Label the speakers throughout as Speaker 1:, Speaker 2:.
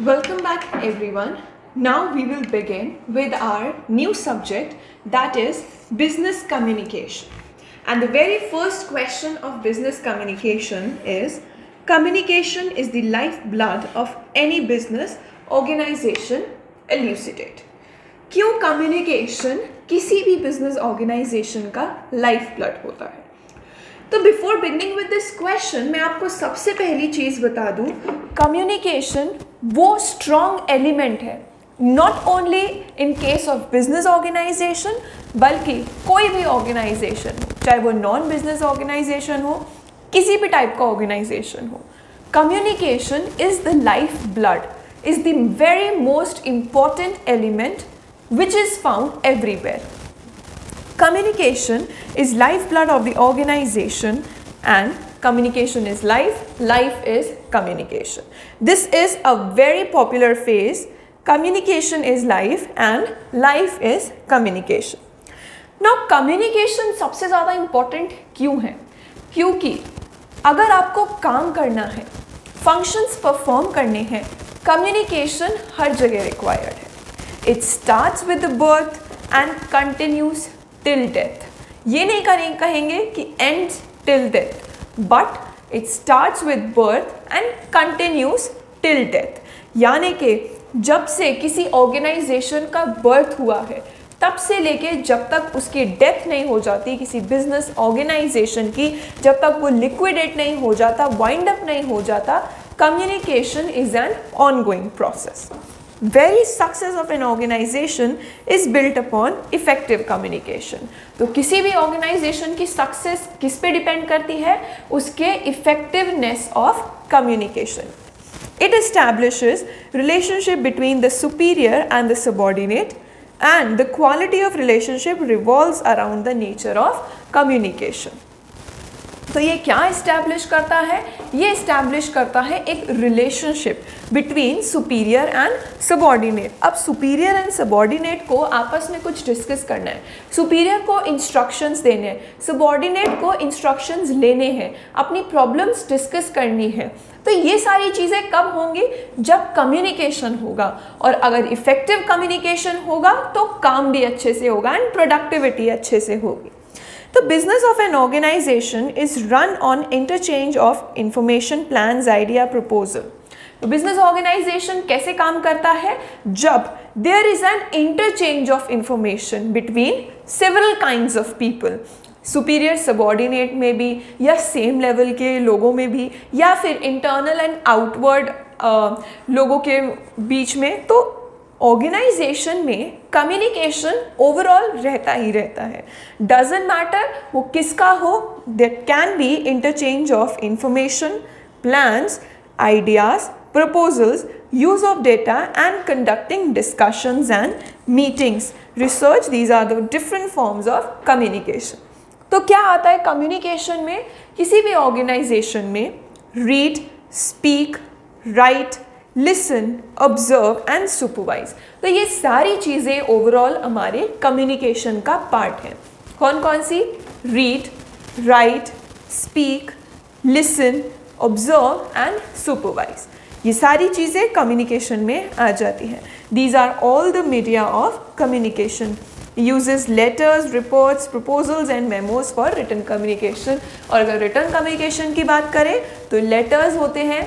Speaker 1: Welcome back everyone. Now we will begin with our new subject that is business communication. And the very first question of business communication is communication is the lifeblood of any business organization elucidate. क्यों communication किसी भी business organisation का life blood होता है तो before beginning with this question मैं आपको सबसे पहली चीज़ बता दूँ कम्युनिकेशन वो स्ट्रॉन्ग एलिमेंट है। Not only in case of business organization बल्कि कोई भी ऑर्गेनाइजेशन हो चाहे वो नॉन बिज़नेस ऑर्गेनाइजेशन हो, किसी भी टाइप का ऑर्गेनाइजेशन हो। Communication is the life blood is the very most important element which is found everywhere communication is lifeblood of the organization and communication is life, life is communication. This is a very popular phrase, communication is life and life is communication. Now communication सबसे ज़्यादा important क्यों है क्योंकि अगर आपको काम करना है functions perform करने हैं communication हर जगह required है It starts with the birth and continues till death ये नहीं करें, कहेंगे कि and till death but it start with birth and continues till death यानी कि जब से किसी ऑर्गेनाइजेशन का बर्थ हुआ है, तब से लेके जब तक उसकी डेथ नहीं हो जाती किसी बिज़नेस ऑर्गेनाइजेशन की, जब तक वो लिक्विडेट नहीं हो जाता वाइंड अप नहीं हो जाता communication is an ongoing process very success of an organization is built upon effective communication तो किसी भी organization की success किस पे depend करती है उसके effectiveness of communication it establishes relationship between the superior and the subordinate and the quality of relationship revolves around the nature of communication तो ये क्या इस्टेब्लिश करता है? ये इस्टेब्लिश करता है एक relationship between superior and subordinate अब सुपीरियर एंड सबॉर्डिनेट को आपस में कुछ डिस्कस करना है। सुपीरियर को इंस्ट्रक्शंस देने हैं। सबॉर्डिनेट को इंस्ट्रक्शंस लेने हैं। अपनी प्रॉब्लम्स डिस्कस करनी है। तो ये सारी चीज़ें कब होंगी? जब कम्युनिकेशन होगा। और अगर इफ़ेक्टिव कम्युनिकेशन होगा तो काम भी अच्छे से होगा एंड प्रोडक्टिविटी अच्छे से होगी। The business of an organization is run on interchange of information, plans, idea, proposal. तो बिज़नेस ऑर्गेनाइजेशन कैसे काम करता है जब there is an interchange of information between several kind of people superior subordinate में भी, या सेम लेवल के लोगों में भी, या फिर इंटरनल एंड आउटवर्ड लोगों के बीच में तो ऑर्गेनाइजेशन में कम्युनिकेशन ओवरऑल रहता ही रहता है। डजेंट मैटर वो किसका हो that can be interchange of information plans ideas proposals use of data and conducting discussions and meetings research these are the different forms of communication तो क्या आता है कम्युनिकेशन में? किसी भी ऑर्गेनाइजेशन में read speak write listen observe and supervise तो ये सारी चीज़ें ओवरऑल हमारे कम्युनिकेशन का पार्ट है। कौन कौन सी? Read write speak listen observe and supervise ये सारी चीज़ें कम्युनिकेशन में आ जाती हैं। These are all the media of communication uses letters, reports, proposals and memos for written communication. और अगर written communication की बात करें तो letters होते हैं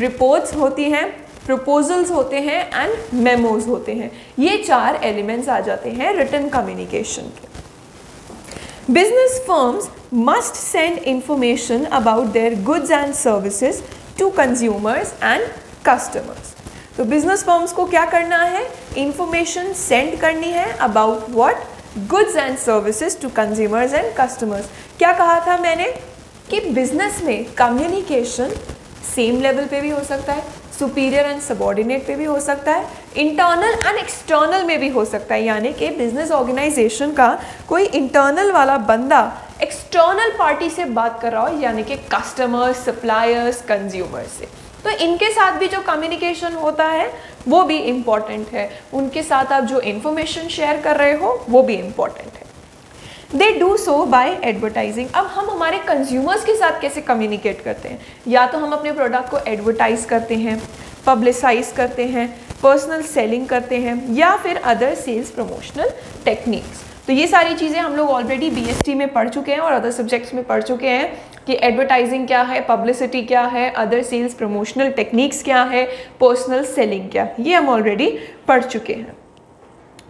Speaker 1: reports होती हैं प्रपोजल्स होते हैं एंड मेमोज होते हैं। ये चार एलिमेंट्स आ जाते हैं रिटर्न कम्युनिकेशन के। Business firms must send information about their goods and services to consumers and customers तो बिज़नेस फर्म्स को क्या करना है? इंफॉर्मेशन सेंड करनी है about what goods and services to consumers and customers क्या कहा था मैंने? कि बिज़नेस में कम्युनिकेशन सेम लेवल पे भी हो सकता है। सुपीरियर एंड सबॉर्डिनेट पे भी हो सकता है इंटरनल एंड एक्सटर्नल में भी हो सकता है। यानी कि बिज़नेस ऑर्गेनाइजेशन का कोई इंटरनल वाला बंदा एक्सटर्नल पार्टी से बात कर रहा हो, यानी कि कस्टमर्स सप्लायर्स कंज्यूमर से। तो इनके साथ भी जो कम्युनिकेशन होता है, वो भी इंपॉर्टेंट है। उनके साथ आप जो इन्फॉर्मेशन शेयर कर रहे हो, वो भी इंपॉर्टेंट है। They do so by advertising अब हम हमारे कंज्यूमर्स के साथ कैसे कम्युनिकेट करते हैं? या तो हम अपने प्रोडक्ट को एडवर्टाइज करते हैं पब्लिसाइज करते हैं पर्सनल सेलिंग करते हैं, या फिर अदर सेल्स प्रमोशनल टेक्निक्स तो ये सारी चीज़ें हम लोग ऑलरेडी बी में पढ़ चुके हैं और अदर सब्जेक्ट्स में पढ़ चुके हैं कि एडवर्टाइजिंग क्या है पब्लिसिटी क्या है अदर सेल्स प्रमोशनल टेक्निक्स क्या है पर्सनल सेलिंग क्या ये हम ऑलरेडी पढ़ चुके हैं।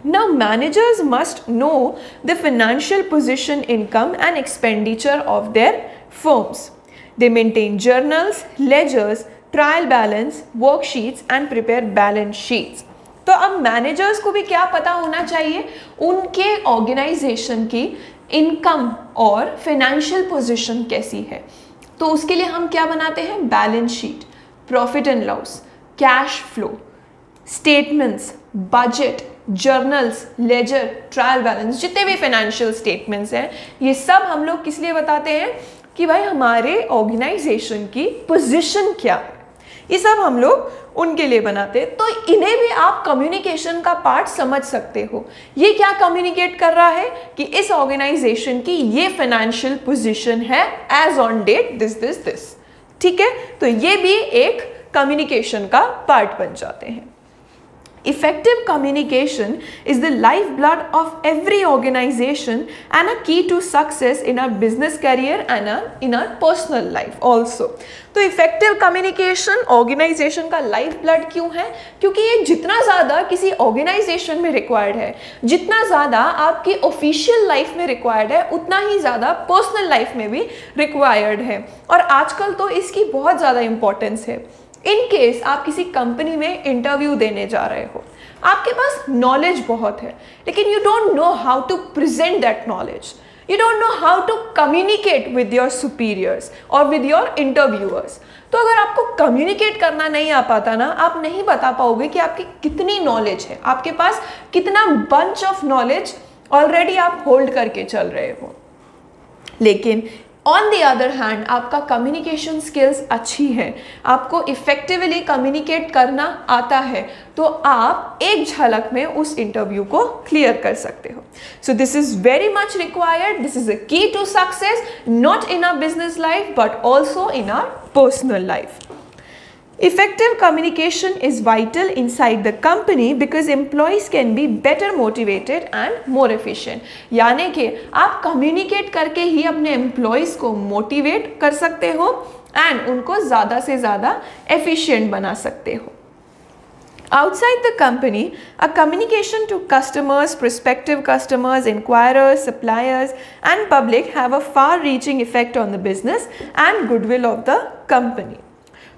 Speaker 1: Now, managers must know the financial position, income, and expenditure of their firms. They maintain journals, ledgers, trial balance, worksheets, and prepare balance sheets. तो अब मैनेजर्स को भी क्या पता होना चाहिए उनके ऑर्गेनाइजेशन की इनकम और फिनेंशियल पोजीशन कैसी है तो उसके लिए हम क्या बनाते हैं balance sheet profit and loss cash flow statements budget journals ledger trial balance जितने भी फाइनेंशियल स्टेटमेंट्स हैं, ये सब हम लोग किस लिए बताते हैं? कि भाई हमारे ऑर्गेनाइजेशन की पोजीशन क्या है। ये सब हम लोग उनके लिए बनाते तो इन्हें भी आप कम्युनिकेशन का पार्ट समझ सकते हो। ये क्या कम्युनिकेट कर रहा है? कि इस ऑर्गेनाइजेशन की ये फाइनेंशियल पोजीशन है as on date this this this ठीक है? तो ये भी एक कम्युनिकेशन का पार्ट बन जाते हैं। Effective communication is the lifeblood of every organization and a key to success in our business career and in our personal life also. तो इफ़ेक्टिव कम्युनिकेशन ऑर्गेनाइजेशन का लाइफ ब्लड क्यों है? क्योंकि ये जितना ज़्यादा किसी ऑर्गेनाइजेशन में रिक्वायर्ड है, जितना ज़्यादा आपकी ऑफिशियल लाइफ में रिक्वायर्ड है, उतना ही ज़्यादा पर्सनल लाइफ में भी रिक्वायर्ड है। और आजकल तो इसकी बहुत ज़्यादा इंपॉर्टेंस है। इन केस आप किसी कंपनी में इंटरव्यू देने जा रहे हो, आपके पास नॉलेज बहुत है, लेकिन you don't know how to present that knowledge you don't know how to communicate with your superiors और विद योर इंटरव्यूअर्स तो अगर आपको कम्युनिकेट करना नहीं आ पाता ना, आप नहीं बता पाओगे कि आपकी कितनी नॉलेज है, आपके पास कितना बंच ऑफ़ नॉलेज ऑलरेडी आप होल्ड करके चल रहे हो. लेकिन ऑन दी अदर हैंड आपका कम्युनिकेशन स्किल्स अच्छी है। आपको इफेक्टिवली कम्युनिकेट करना आता है। तो आप एक झलक में उस इंटरव्यू को क्लियर कर सकते हो। So this is very much required this is a key to success not in our business life but also in our personal life Effective communication is vital inside the company because employees can be better motivated and more efficient. यानी कि आप communicate करके ही अपने employees को motivate कर सकते हो and उनको ज़्यादा से ज़्यादा efficient बना सकते हो Outside the company, a communication to customers, prospective customers, inquirers, suppliers and public have a far-reaching effect on the business and goodwill of the company.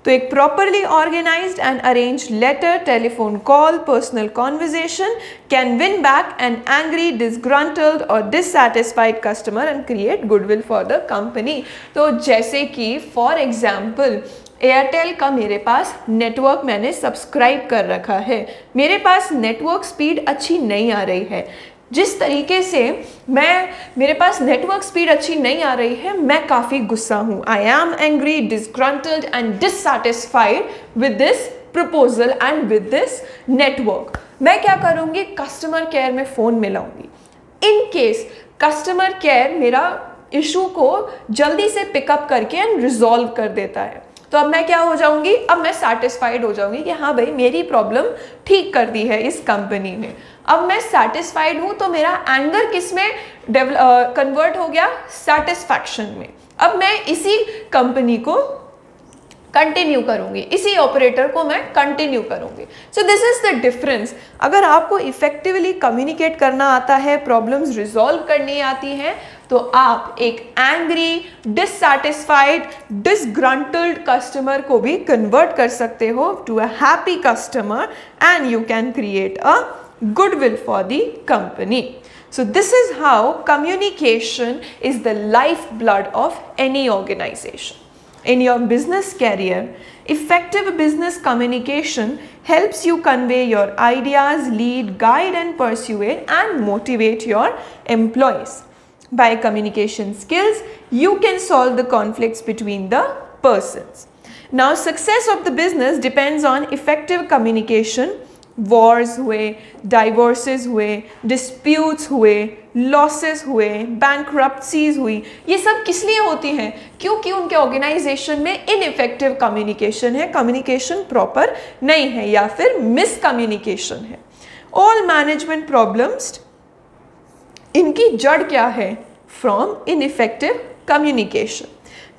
Speaker 1: तो एक properly organized and arrange letter telephone call personal conversation can win back an angry disgruntled और dissatisfied customer and create goodwill for the company तो जैसे कि for example Airtel का मेरे पास network मैंने subscribe कर रखा है। मेरे पास नेटवर्क स्पीड अच्छी नहीं आ रही है। जिस तरीके से मैं, मेरे पास नेटवर्क स्पीड अच्छी नहीं आ रही है, मैं काफ़ी गुस्सा हूँ। I am angry disgruntled and dissatisfied with this proposal and with this network मैं क्या करूँगी? कस्टमर केयर में फ़ोन मिलाऊँगी। इन केस कस्टमर केयर मेरा इशू को जल्दी से पिकअप करके एंड रिजॉल्व कर देता है। तो अब मैं क्या हो जाऊँगी? अब मैं सेटिस्फाइड हो जाऊँगी कि हाँ भाई, मेरी प्रॉब्लम ठीक कर दी है इस कंपनी ने। अब मैं सेटिस्फाइड हूँ तो मेरा एंगर किसमें कन्वर्ट हो गया? सेटिस्फैक्शन में। अब मैं इसी कंपनी को कंटिन्यू करूँगी। इसी ऑपरेटर को मैं कंटिन्यू करूँगी। So this is the difference अगर आपको इफेक्टिवली कम्युनिकेट करना आता है प्रॉब्लम्स रिजॉल्व करनी आती हैं तो आप एक एंग्री डिससेटिस्फाइड डिसग्रंटल्ड कस्टमर को भी कन्वर्ट कर सकते हो to a happy customer and you can create a goodwill for the company. So this is how communication is the lifeblood of any organization. In your business career, effective business communication helps you convey your ideas, lead, guide and persuade and motivate your employees. By communication skills, you can solve the conflicts between the persons. Now, success of the business depends on effective communication wars हुए divorces हुए disputes हुए losses हुए bank हुई ये सब किस लिए होती हैं क्योंकि उनके ऑर्गेनाइजेशन में इनफेक्टिव कम्युनिकेशन है कम्युनिकेशन प्रॉपर नहीं है या फिर मिसकम्युनिकेशन है ऑल मैनेजमेंट प्रॉब्लम्स इनकी जड़ क्या है? From ineffective communication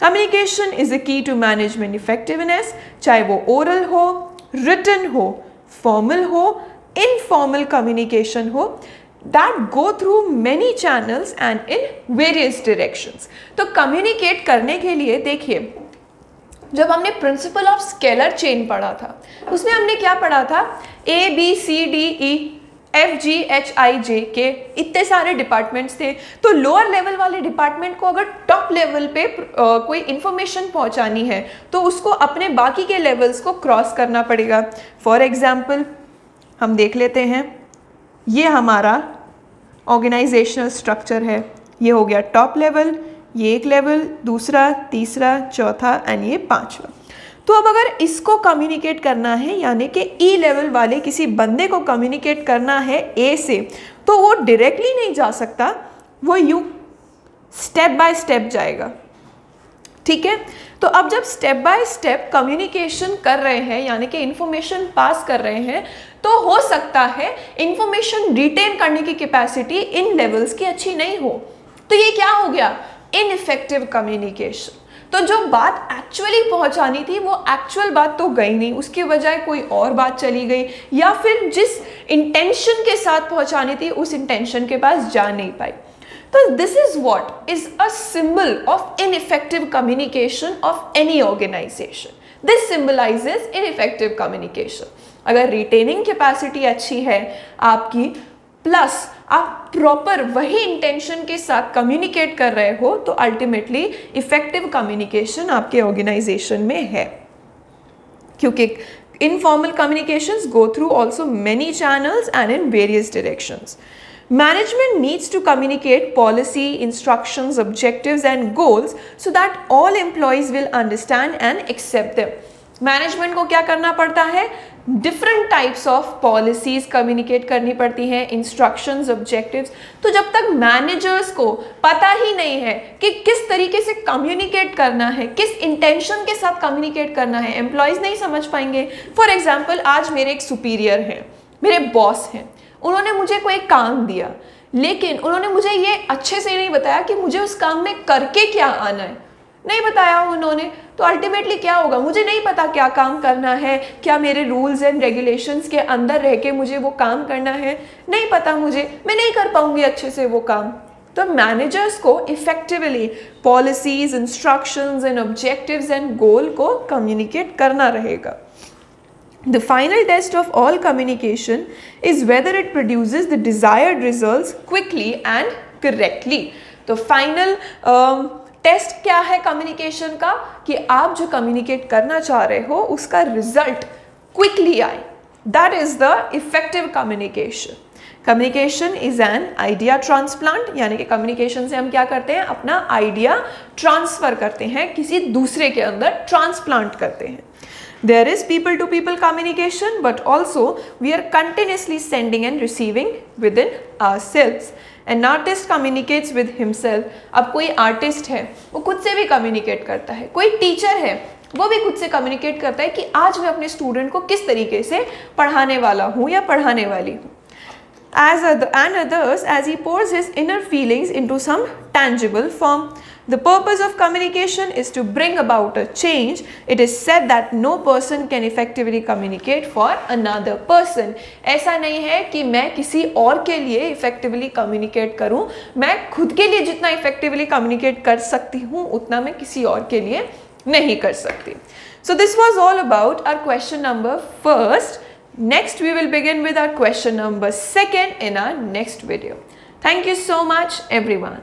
Speaker 1: communication is a key to management effectiveness चाहे वो ओरल हो रिटर्न हो फॉर्मल हो इनफॉर्मल कम्युनिकेशन हो that go through many channels and in various directions तो कम्युनिकेट करने के लिए देखिए, जब हमने प्रिंसिपल ऑफ़ स्केलर चेन पढ़ा था, उसमें हमने क्या पढ़ा था? A B C D E F G H I J K इतने सारे डिपार्टमेंट्स थे। तो लोअर लेवल वाले डिपार्टमेंट को अगर टॉप लेवल पे कोई इन्फॉर्मेशन पहुंचानी है तो उसको अपने बाकी के लेवल्स को क्रॉस करना पड़ेगा। फॉर एग्ज़ाम्पल हम देख लेते हैं, ये हमारा ऑर्गेनाइजेशनल स्ट्रक्चर है। ये हो गया टॉप लेवल ये एक लेवल दूसरा, तीसरा, चौथा एंड ये पांचवा। तो अब अगर इसको कम्युनिकेट करना है, यानी कि ई लेवल वाले किसी बंदे को कम्युनिकेट करना है ए से तो वो डायरेक्टली नहीं जा सकता, वो यू स्टेप बाय स्टेप जाएगा। ठीक है? तो अब जब स्टेप बाय स्टेप कम्युनिकेशन कर रहे हैं, यानी कि इंफॉर्मेशन पास कर रहे हैं तो हो सकता है इंफॉर्मेशन रिटेन करने की कैपेसिटी इन लेवल्स की अच्छी नहीं हो। तो ये क्या हो गया? इनफेक्टिव कम्युनिकेशन तो जो बात एक्चुअली पहुंचानी थी, वो एक्चुअल बात तो गई नहीं। उसके बजाय कोई और बात चली गई, या फिर जिस इंटेंशन के साथ पहुंचानी थी, उस इंटेंशन के पास जा नहीं पाई। तो this is what is a symbol of ineffective communication of any organisation this symbolises ineffective communication अगर रिटेनिंग कैपेसिटी अच्छी है, आपकी प्लस आप प्रॉपर वही इंटेंशन के साथ कम्युनिकेट कर रहे हो तो अल्टीमेटली इफ़ेक्टिव कम्युनिकेशन आपके ऑर्गेनाइजेशन में है। क्योंकि informal communication go through also many channels and in various direction management needs to communicate policy instruction objective and goals so that all employees will understand and accept management को क्या करना पड़ता है? Different types of policies communicate करनी पड़ती हैं instructions objectives तो जब तक मैनेजर्स को पता ही नहीं है कि किस तरीके से कम्युनिकेट करना है, किस इंटेंशन के साथ कम्युनिकेट करना है एम्प्लॉयज़ नहीं समझ पाएँगे। फॉर एग्ज़ाम्पल आज मेरे एक सुपीरियर हैं, मेरे बॉस हैं। उन्होंने मुझे कोई काम दिया, लेकिन उन्होंने मुझे ये अच्छे से नहीं बताया कि मुझे उस काम में करके क्या आना है। नहीं बताया उन्होंने। तो अल्टीमेटली क्या होगा? मुझे नहीं पता क्या काम करना है क्या मेरे रूल्स एंड रेगुलेशंस के अंदर रह के मुझे वो काम करना है। नहीं पता मुझे। मैं नहीं कर पाऊँगी अच्छे से वो काम। तो मैनेजर्स को effectively policies instructions and objectives and goal को कम्युनिकेट करना रहेगा। The final test of all communication is whether it produces the desired results quickly and correctly. तो um, टेस्ट क्या है कम्युनिकेशन का? कि आप जो कम्युनिकेट करना चाह रहे हो, उसका रिज़ल्ट क्विकली आए। That is the effective communication communication is an idea transplant यानी कि कम्युनिकेशन से हम क्या करते हैं? अपना आइडिया ट्रांसफ़र करते हैं, किसी दूसरे के अंदर ट्रांसप्लांट करते हैं। There is people to people communication, but also we are continuously sending and receiving within ourselves an artist communicates with himself अब कोई आर्टिस्ट है वो खुद से भी कम्युनिकेट करता है कोई टीचर है वो भी खुद से कम्युनिकेट करता है कि आज मैं अपने स्टूडेंट को किस तरीके से पढ़ाने वाला हूँ या पढ़ाने वाली हूँ as other, others as he pours pours inner feelings into some tangible form. The purpose of communication is to bring about a change. It is said that no person can effectively communicate for another person. ऐसा नहीं है कि मैं किसी और के लिए effectively communicate करूं मैं खुद के लिए जितना effectively communicate कर सकती हूं उतना मैं किसी और के लिए नहीं कर सकती So this was all about our question number first. Next, we will begin with our question number second in our next video. Thank you so much everyone.